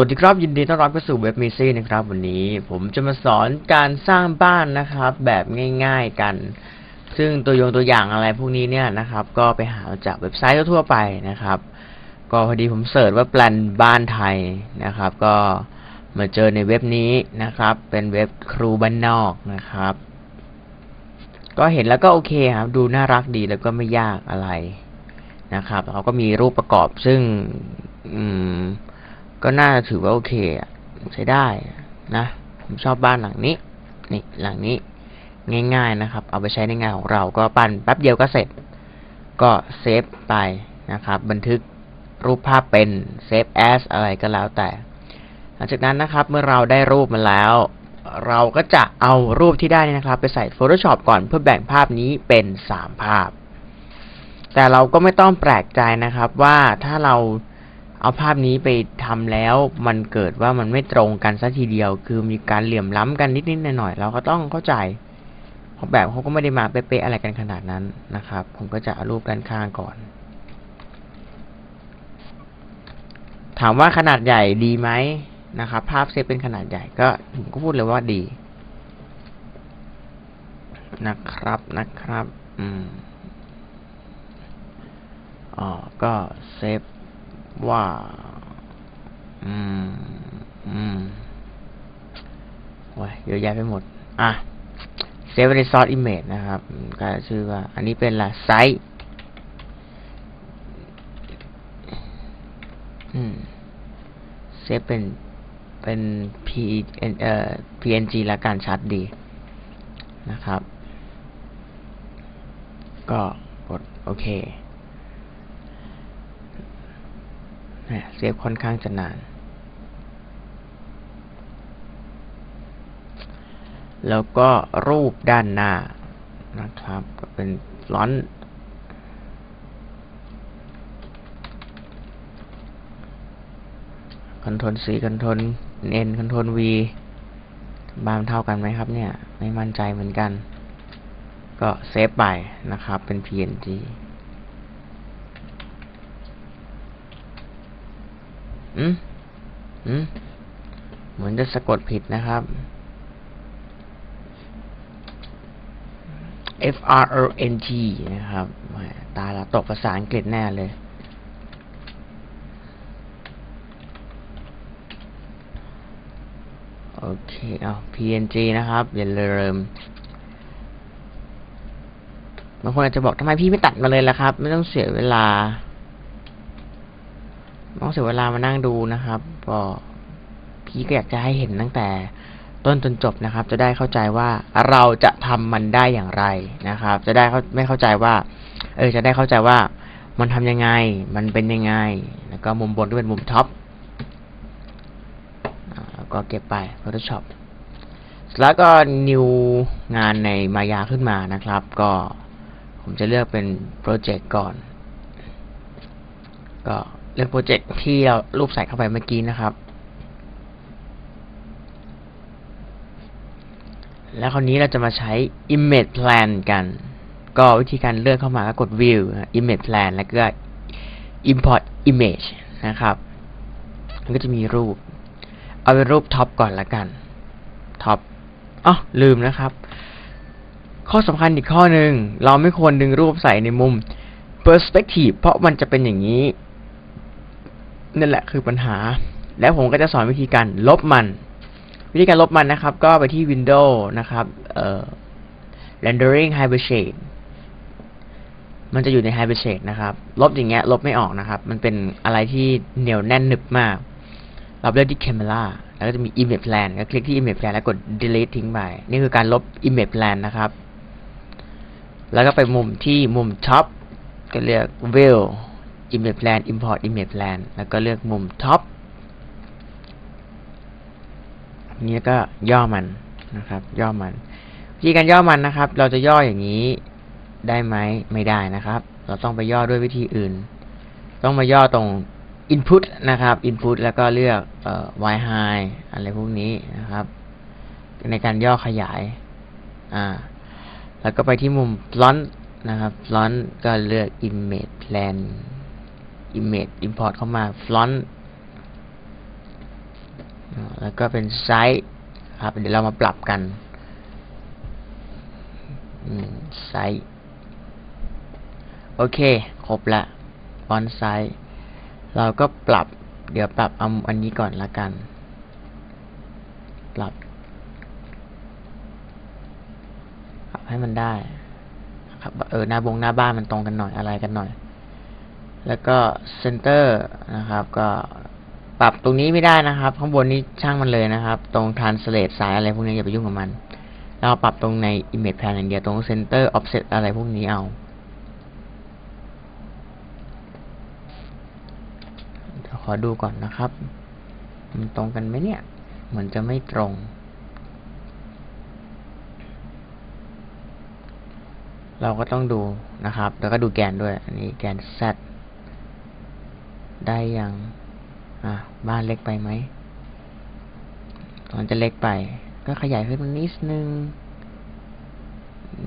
วัสดีครับยินดีต้อนรับเข้าสู่เว็บมีซี่นะครับ วันนี้ผมจะมาสอนการสร้างบ้านนะครับ แบบง่าย ๆกัน ซึ่งตัวยงตัวอย่างอะไรพวกนี้เนี่ยนะครับ ก็ไปหาจากเว็บไซต์ทั่วไปนะครับ ก็พอดีผมเสิร์ชว่าแปลนบ้านไทยนะครับ ก็มาเจอในเว็บนี้นะครับ เป็นเว็บครูบ้านนอกนะครับ ก็เห็นแล้วก็โอเคครับดูน่ารักดีแล้วก็ไม่ยากอะไรนะครับเขาก็มีรูปประกอบซึ่ง อืม ก็น่าจะถือว่าโอเคอะใช้ได้นะ ผมชอบบ้านหลังนี้ นี่หลังนี้ง่าย ๆนะครับ เอาไปใช้ในงานของเรา ก็ปั้นแป๊บเดียวก็เสร็จ ก็ save ไปนะครับ บันทึกรูปภาพเป็น save as อะไรก็แล้วแต่ หลังจากนั้นนะครับ เมื่อเราได้รูปมาแล้ว เราก็จะเอารูปที่ได้นี่นะครับ ไปใส่ Photoshop ก่อนเพื่อแบ่งภาพนี้เป็น 3 ภาพ แต่เราก็ไม่ต้องแปลกใจนะครับว่าถ้าเรา เอาภาพนี้ไปทำแล้วมันเกิดว่ามันไม่ตรงกันสัทีเดียว คือมีการเหลื่อมล้ำกันนิดๆหน่อยๆเราก็ต้องเข้าใจเพราะแบบเขาก็ไม่ได้มาเป๊ะๆอะไรกันขนาดนั้นนะครับ ผมก็จะเอารูปด้านข้างก่อน ถามว่าขนาดใหญ่ดีไหมนะครับ ภาพเซฟเป็นขนาดใหญ่ก็ผมก็พูดเลยว่าดี นะครับนะครับ อืมอ๋อก็เซฟ ว่า อืม อืมโอ้ยเยอะแยะไปหมด อะ Save Resource Image นะครับก็ชื่อว่า อันนี้เป็นละไซต์อืมเซฟเป็นเป็น P เอ่อ PNG ละกันชัดดีนะครับ ก็กดโอเค เซฟค่อนข้างจะนาน แล้วก็รูปด้านหน้านะครับก็เป็นร้อนControl C Control N Control V บางเท่ากันไหมครับเนี่ย ไม่มั่นใจเหมือนกัน ก็ save ไปนะครับเป็น PNG อืมอืมเหมือนจะสะกดผิดนะครับ F R O N G นะครับ ตาเราตกภาษาอังกฤษแน่เลย โอเคเอา PNG นะครับ อย่าลืมบางคนอาจจะบอกทำไมพี่ไม่ตัดมาเลยล่ะครับ ไม่ต้องเสียเวลา ต้องเสียเวลามานั่งดูนะครับ ก็พี่ก็อยากจะให้เห็นตั้งแต่ต้นจนจบนะครับ จะได้เข้าใจว่าเราจะทำมันได้อย่างไรนะครับ จะได้ไม่เข้าใจว่า เออ จะได้เข้าใจว่ามันทำยังไง มันเป็นยังไง แล้วก็มุมบนก็เป็นมุมท็อปแล้วก็เก็บไป Photoshop แล้วก็ new งานในมายาขึ้นมานะครับ ก็ผมจะเลือกเป็นโปรเจกต์ก่อน ก็ เลือกโปรเจกต์ที่เรารูปใส่เข้าไปเมื่อกี้นะครับ แล้วคราวนี้เราจะมาใช้ image plan กัน ก็วิธีการเลือกเข้ามาก็กด view image plan แล้วก็ import image นะครับมันก็จะมีรูป เอาเป็นรูปท็อปก่อนละกันท็อปอ๋อลืมนะครับ ข้อสำคัญอีกข้อหนึ่ง เราไม่ควรดึงรูปใส่ในมุม perspective เพราะมันจะเป็นอย่างนี้ นั่นแหละคือปัญหา แล้วผมก็จะสอนวิธีการลบมัน วิธีการลบมันนะครับ ก็ไปที่ Windows นะครับเอ่อ rendering hypershade มันจะอยู่ใน hypershade นะครับ ลบอย่างเงี้ย ลบไม่ออกนะครับ มันเป็นอะไรที่เหนียวแน่นหนึบมาก เราเลือกที่ camera แล้วก็จะมี image plan ก็คลิกที่ image plan แล้วกด delete ทิ้งไป นี่คือการลบ image plan นะครับ แล้วก็ไปมุมที่มุม top ก็เลือก view image plan import image plan แล้วก็เลือกมุม top นี้ก็ย่อมันนะครับ ย่อมัน วิธีการย่อมันนะครับ เราจะย่ออย่างนี้ได้ไหมไม่ได้นะครับ เราต้องไปย่อด้วยวิธีอื่น ต้องมาย่อตรง input นะครับ input แล้วก็เลือกเอ่อ y high อะไรพวกนี้นะครับ ในการย่อขยาย อ่า แล้วก็ไปที่มุม font นะครับ font ก็เลือก image plan image import เข้ามา font แล้วก็เป็นไซส์ครับ เดี๋ยวเรามาปรับกันอืมไซส์โอเค ครบละ font size เราก็ปรับ เดี๋ยวปรับเอาอันนี้ก่อนละกัน ปรับ ปรับให้มันได้ ครับ เออ หน้าบงหน้าบ้านมันตรงกันหน่อยอะไรกันหน่อย แล้วก็เซนเตอร์นะครับ ก็ปรับตรงนี้ไม่ได้นะครับ ข้างบนนี้ช่างมันเลยนะครับ ตรง translate สายอะไรพวกนี้อย่าไปยุ่งกับมัน เราปรับตรงใน image plan อย่างเดียวตรง center offset อะไรพวกนี้เอาขอดูก่อนนะครับ มันตรงกันไหมเนี่ย เหมือนจะไม่ตรง เราก็ต้องดูนะครับ แล้วก็ดูแกนด้วย อันนี้แกน z ได้ยัง อะ บ้านเล็กไปไหมตอนจะเล็กไป ก็ขยายขึ้นมานิดนึงอ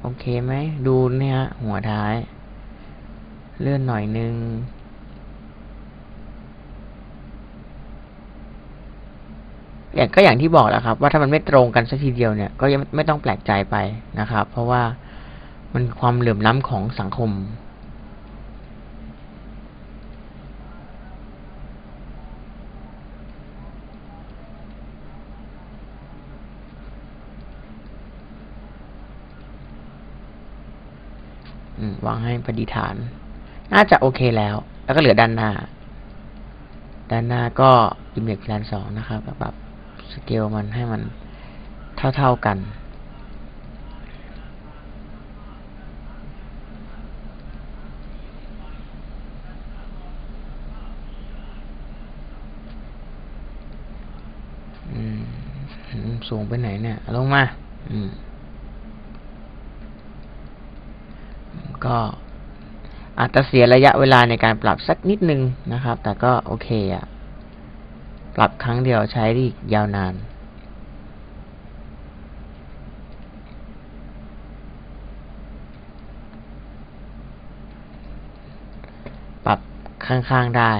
โอเคไหม ดูเนี่ยฮะ หัวท้าย เลื่อนหน่อยนึง อย่างก็อย่างที่บอกแล้วครับ ว่าถ้ามันไม่ตรงกันสักทีเดียวเนี่ย ก็ยังไม่ต้องแปลกใจไปนะครับ เพราะว่ามันความเหลื่อมล้ำของสังคม วางให้ปฏิฐาน น่าจะโอเคแล้ว แล้วก็เหลือด้านหน้า ด้านหน้าก็ image plan สองนะครับปรับสเกลมันให้มันเท่าๆกันอืมสูงไปไหนเนี่ย ลงมา อืม ก็อาจจะเสียระยะเวลาในการปรับสักนิดนึงนะครับ แต่ก็โอเคอะปรับครั้งเดียวใช้ได้อีกยาวนาน ปรับข้างๆได้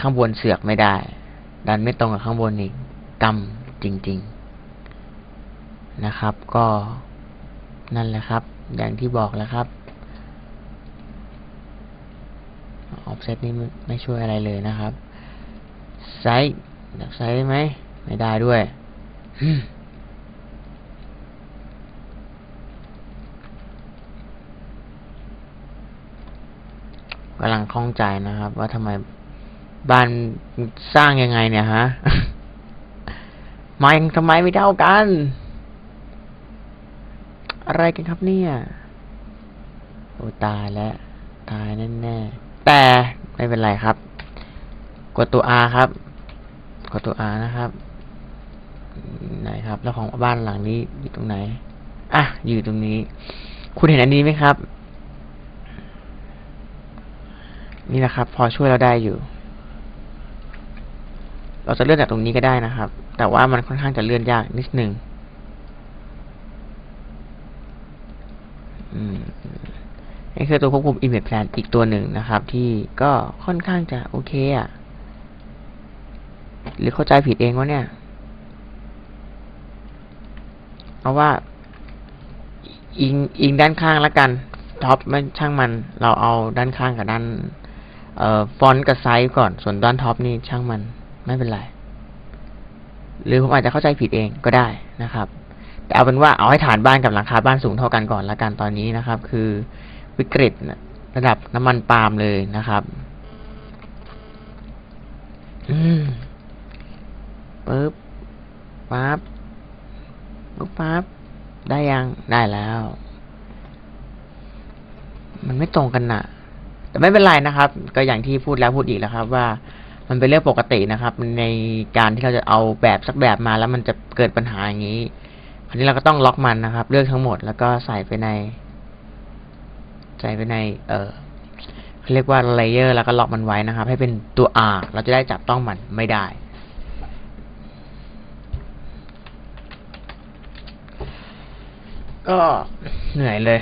ข้างบนเสือกไม่ได้ ดันไม่ตรงกับข้างบนอีกกำจริง ๆ นะครับ ก็นั่นแหละครับ อย่างที่บอกแล้วครับ ออฟเซตนี่ไม่ช่วยอะไรเลยนะครับไซส์อยากไซส์ได้ไหม ไม่ได้ด้วย กำลังข้องใจนะครับ ว่าทำไมบ้านสร้างยังไงเนี่ยฮะมายังทำไมไม่เท่ากัน อะไรกันครับเนี่ย โอ้ตายแล้ว ตายแน่ๆ แต่ไม่เป็นไรครับ กดตัว R ครับ กดตัว R นะครับ ไหนครับ แล้วของบ้านหลังนี้อยู่ตรงไหน อะ อยู่ตรงนี้ คุณเห็นอันนี้ไหมครับ นี่นะครับ พอช่วยเราได้อยู่ เราจะเลื่อนจากตรงนี้ก็ได้นะครับ แต่ว่ามันค่อนข้างจะเลื่อนยากนิดนึง นี่คือตัวควบคุม image plane อีกตัวหนึ่งนะครับ ที่ก็ค่อนข้างจะโอเคอะ่ะ หรือเข้าใจผิดเองวะเนี่ยเอาว่าอิงอิงด้านข้างแล้วกัน top ไม่ช่างมัน เราเอาด้านข้างกับด้านเอ่อ front กับ side ก่อน ส่วนด้าน top นี่ช่างมันไม่เป็นไร หรือผมอาจจะเข้าใจผิดเองก็ได้นะครับ แต่เอาเป็นว่าเอาให้ฐานบ้านกับหลังคาบ้านสูงเท่ากันก่อนละกันตอนนี้นะครับ คือ วิกฤตระดับน้ำมันปาล์มเลยนะครับปึ๊บปั๊บปึ๊บปั๊บได้ยังได้แล้ว มันไม่ตรงกันนะแต่ไม่เป็นไรนะครับ ก็อย่างที่พูดแล้วพูดอีกแล้วครับ ว่ามันเป็นเรื่องปกตินะครับ ในการที่เราจะเอาแบบสักแบบมาแล้วมันจะเกิดปัญหาอย่างนี้คราวนี้เราก็ต้องล็อกมันนะครับ เลือกทั้งหมดแล้วก็ใส่ไปใน ใส่ไปใน เออเขาเรียกว่า layer แล้วก็ล็อกมันไว้นะครับ ให้เป็นตัว R เราจะได้จับต้องมันไม่ได้ ก็เหนื่อยเลย